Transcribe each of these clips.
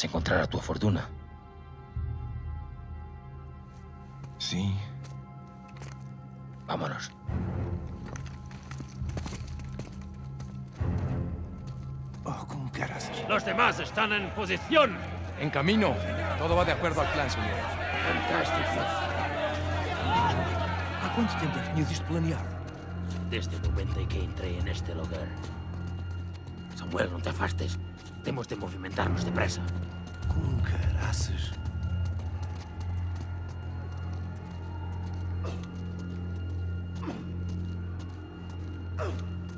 Queres encontrar a tua fortuna? Sim. Vámonos. Oh, con caras. Los demás están en posición. En camino. Todo va de acuerdo al plan, señor. Fantástico. É que tinhas isto planeado? Desde el momento en que entré en este lugar. Samuel, no te afastes. Temos de movimentarnos depressa. Com caraças.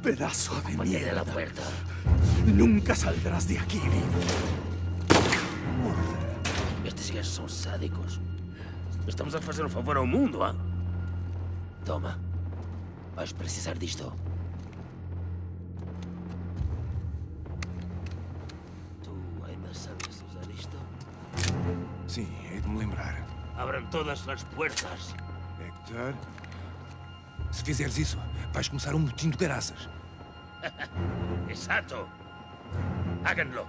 Pedazo de Acompáñate de la mierda. puerta. Nunca saldrás de aquí vivo. Estes gajos são sádicos. Estamos a fazer um favor ao mundo, ah? Toma. Vais precisar disto. Lembrar. Abran todas las puertas. Hector. Se fizeres isso, vais começar um motim de caraças. Exacto. Háganlo.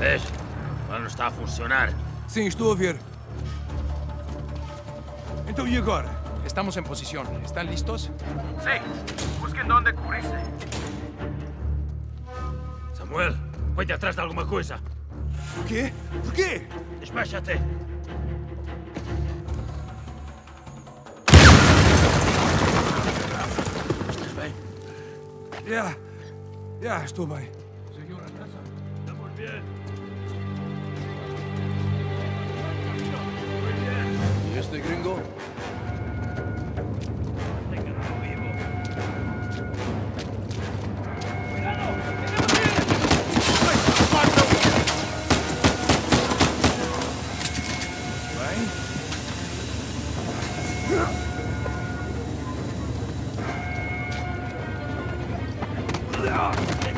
¿Ves? No está a funcionar. Sim, estou a ver. Então e agora? Estamos en posición. ¿Están listos? Samuel, vete atrás de alguma coisa. O quê? Porquê? Despáchate. Estás bem? Já. Já, estou bem. Estamos bien. este gringo?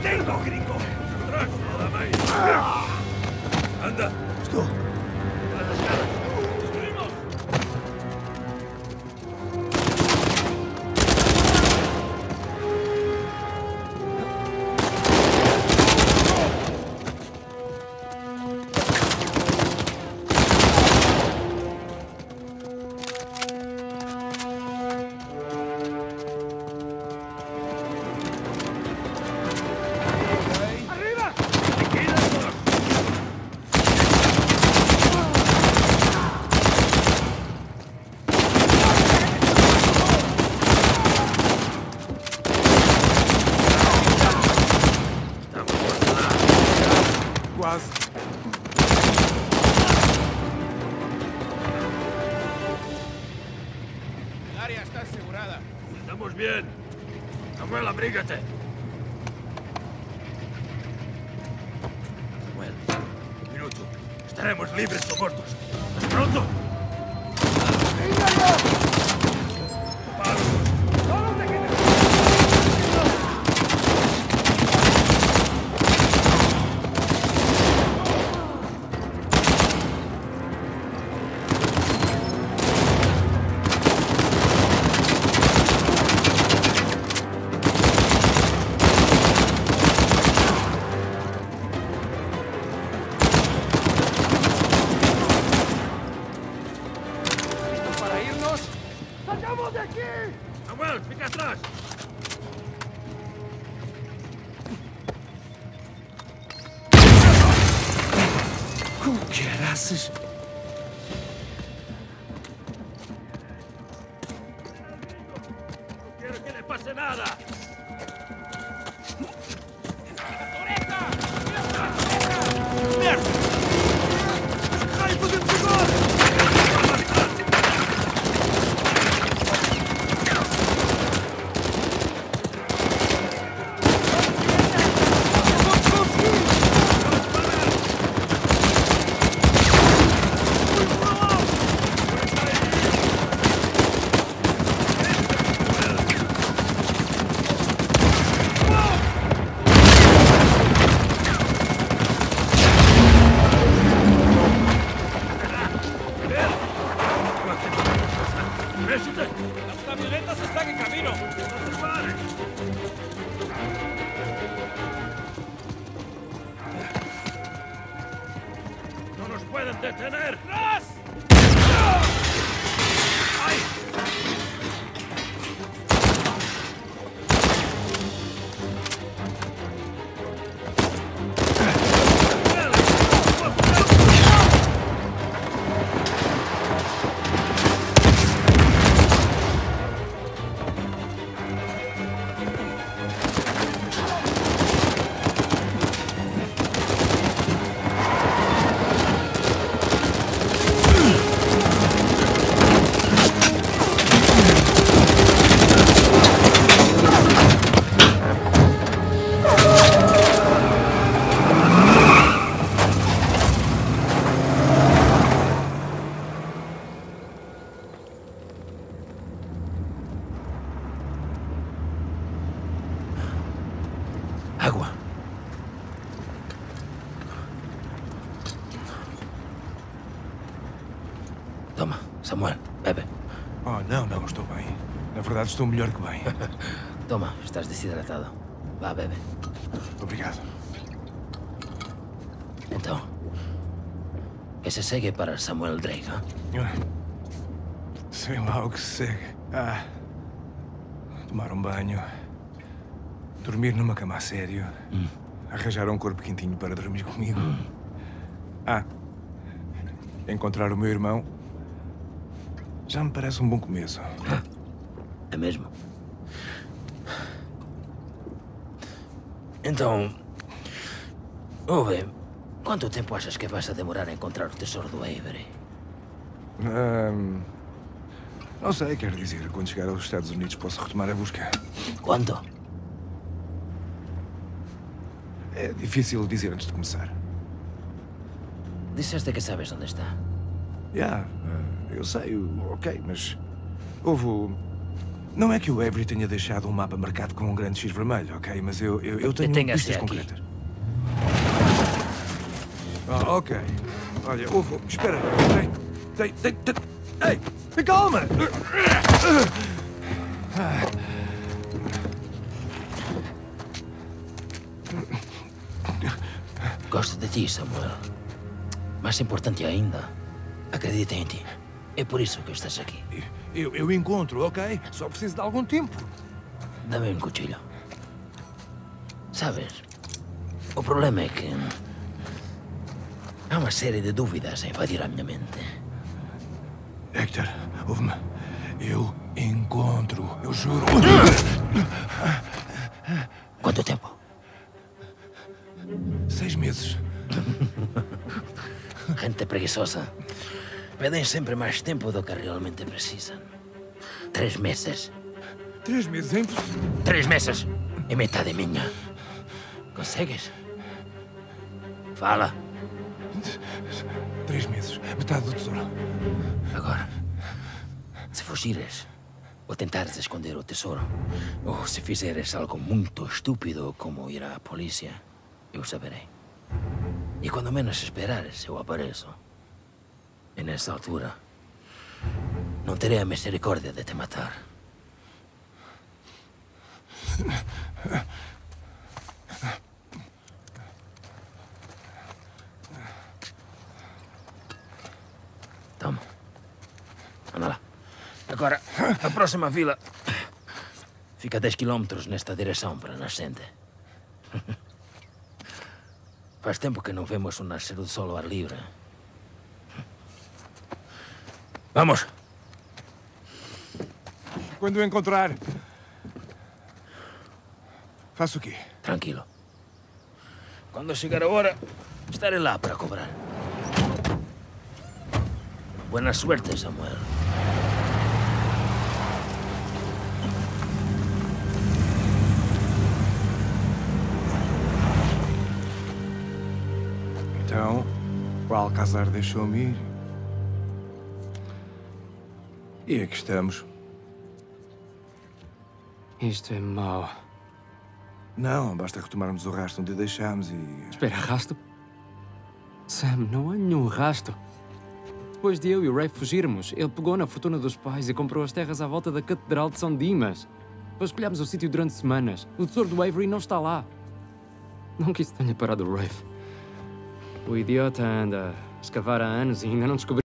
tengo, gringo! ¡Atrás, nada más! ¡Anda! ¡Stop! Bien. Samuel, abrígate. Samuel, un minuto. Estaremos libres o muertos. ¿Estás pronto? Como que graças? Samuel, bebe. Oh, não, não, estou bem. Na verdade, estou melhor que bem. Toma, estás deshidratado. Vá, bebe. Obrigado. Então, que se segue para Samuel Drake, hã? Ah, Sei lá o que se segue. Ah, tomar um banho. Dormir numa cama a sério. Arranjar um corpo quentinho para dormir comigo. Ah, encontrar o meu irmão. Já me parece um bom começo. É mesmo? Então, ouve, quanto tempo achas que vais a demorar a encontrar o tesouro do Avery? Ahm, não sei, quero dizer, quando chegar aos Estados Unidos posso retomar a busca. Quanto? É difícil dizer antes de começar. Disseste que sabes onde está. Já, ah, eu sei, ok, mas. Houve. Não é que o Avery tenha deixado um mapa marcado com um grande X vermelho, ok? Mas eu, eu, eu tenho Detenha-se pistas aqui. concretas. Ah, ok. Olha, houve. Espera aí. Tem. Tem. Tem. tem... Ei! Me calma! Gosto de ti, Samuel. Mais importante ainda, acredito em ti. É por isso que estás aqui. Eu, eu encontro, ok? Só preciso de algum tempo. Dá-me um cuchillo. Sabes, o problema é que há uma série de dúvidas a invadir a minha mente. Hector, ouve-me. Eu encontro, eu juro. Quanto tempo? Seis meses. Gente preguiçosa. Pedem sempre mais tempo do que realmente precisam. Três meses. Três meses é impossível. Três meses. E metade minha. Consegues? Fala. Três meses. Metade do tesouro. Agora, se fugires, ou tentares esconder o tesouro, ou se fizeres algo muito estúpido como ir à polícia, eu saberei. E quando menos esperares, eu apareço. E nessa altura, não terei a misericórdia de te matar. Toma. Anda lá. Agora, a próxima vila fica a 10 quilómetros nesta direção para a nascente. Faz tempo que não vemos o nascer do sol ao ar livre. Vamos. Quando o encontrar. Faço o quê? Tranquilo. Quando chegar a hora, estaré lá para cobrar. Buena suerte, Samuel. Então, o Alcazar deixou-me ir. E aqui estamos. Isto é mau. Não, basta retomarmos o rastro onde o deixámos e. Espera, rasto? Sam, não há nenhum rasto. Depois de eu e o Ray fugirmos, ele pegou na fortuna dos pais e comprou as terras à volta da Catedral de São Dimas. Escolhemos o sítio durante semanas. O tesouro do Avery não está lá. Não que isso tenha parado o Rafe. O idiota anda a escavar há anos e ainda não descobriu.